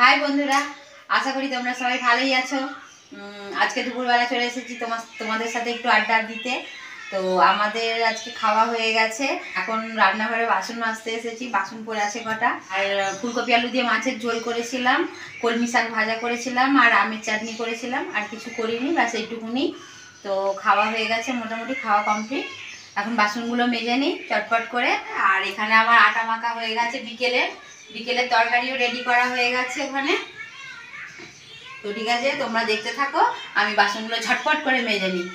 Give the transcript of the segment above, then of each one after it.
High বন্ধুরা। আশা করি তোমরা সবাই ভালোই আছো। আজকে দুপুরবেলা চলে এসেছি তোমার তোমাদের সাথে একটু আড্ডা দিতে। তো আমাদের আজকে খাওয়া হয়ে গেছে। এখন রান্নাঘরে বাসন মাজতে এসেছি। বাসন পড়ে আছে কটা। আর ফুলকপি আলু দিয়ে মাছের ঝোল করেছিলাম। কলমি শাক ভাজা করেছিলাম। আর আমের চাটনি করেছিলাম। আর কিছু করিনি, ব্যাস এইটুকুনি। তো খাওয়া হয়ে গেছে। মোটামুটি খাওয়া কমপ্লিট এখন বাসনগুলো মেজে নিই, চটপট করে। আর এখানে আমার আটা মাখা হয়ে গেছে বিকেলে। বিকেলের তরকারিও রেডি করা হয়ে গেছে ওখানে। তো ঠিক আছে, তোমরা দেখতে থাকো, আমি বাসনগুলো ঝটপট করে মেজে নিই।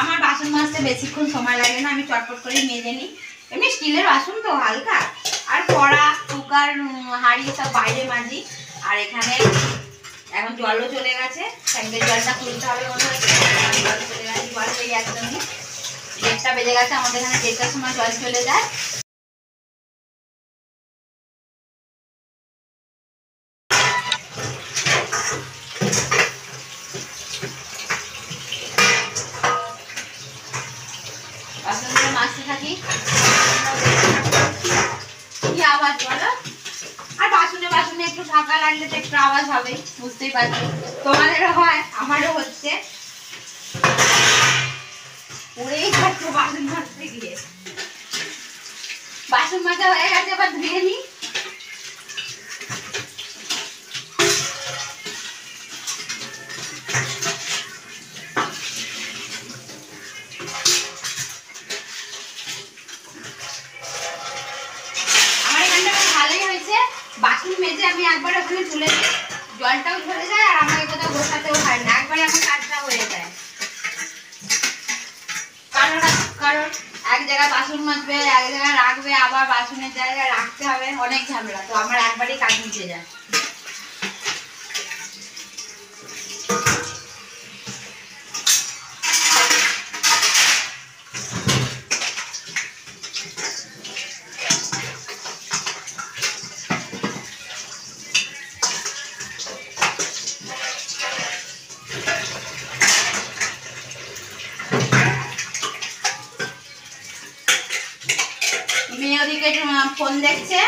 আমার বাসন মাজতে বেশিক্ষণ সময় লাগে না, আমি চটপট করে মেজে নিই। এমনি স্টিলের বাসন তো হালকা। আর কড়া, কুকার হাঁড়ি সব বাইরে মাজি। আর এখানে এখন জলও চলে গেছে। ট্যাঙ্কের জলটা খুলতে হবে হচ্ছে জল গেছে বেজে গেছে, আমাদের এখানে দেড়টার সময় জল চলে যায়। মাজতে থাকি কি আওয়াজ বলো? বাসনে একটু ফাঁকা লাগলে তো একটু আওয়াজ হবে, বুঝতেই পারছ। তোমাদেরও হয়, আমারও হচ্ছে। বাসন বাসন মাজা হয়ে গেছে, এবার ধুয়ে নি। বাসন মেজে আমি একবার ওখানে তুলে দিই জলটাও ঝরে যায় আর আমাকে কোথাও বসাতেও হয় না। একবারে আমার কাজটা হয়ে যায়। কারণ কারণ এক জায়গায় বাসন মাজবে, এক জায়গায় রাখবে, আবার বাসনের জায়গায় রাখতে হবে। অনেক ঝামেলা। তো আমার একবারই কাজ মিটে যায়। মেয়ে ওদিকে ফোন দেখছে।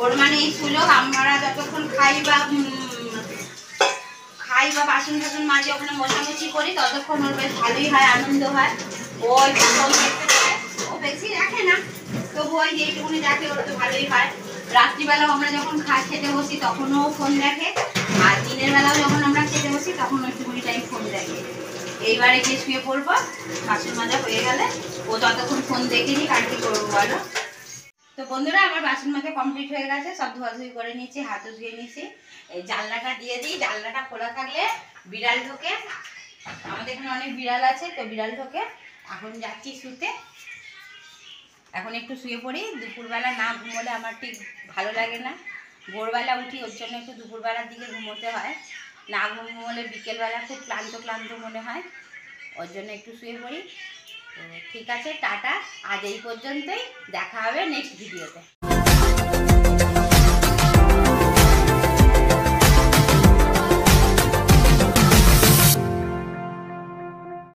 ওর মানে এই সুযোগ, আমরা যতক্ষণ খাই বা খাই বা বাসন টাসন মাঝে ওখানে মোছামুছি করি, ততক্ষণ ওর বেশ ভালোই হয়, আনন্দ হয়। ওই ও বেশি দেখে না তবু ওই যেইটুকুনি দেখে ওর তো ভালোই হয়। রাত্রিবেলাও আমরা যখন খা, খেতে বসি, তখনও ফোন দেখে। আর দিনের বেলাও যখন আমরা খেতে বসি তখন ওইটুকুনি টাইম ফোন দেখে এইবারে গিয়ে শুয়ে পড়ব। বাসন মাজা হয়ে গেলে ও ততক্ষণ ফোন দেখে আর কি করব বলো। তো বন্ধুরা, আমার বাসন মাজা কমপ্লিট হয়ে গেছে, সব ধোয়াধুয়ি করে নিয়েছি হাতও ধুয়ে নিয়েছি। এই জানলাটা দিয়ে দিই, জানলাটা খোলা থাকলে বিড়াল ঢোকে। আমাদের এখানে অনেক বিড়াল আছে, তো বিড়াল ঢোকে। এখন যাচ্ছি শুতে। এখন একটু শুয়ে পড়ি। দুপুরবেলা না ঘুমোলে আমার ঠিক ভালো লাগে না। ভোরবেলা উঠি, ওর জন্য একটু দুপুরবেলার দিকে ঘুমোতে হয়। না ঘুমোলে বিকেলবেলা খুব ক্লান্ত ক্লান্ত মনে হয়। ওর জন্য একটু শুয়ে পড়ি। ঠিক আছে, টাটা। আজ এই পর্যন্তই। দেখা হবে নেক্সট ভিডিওতে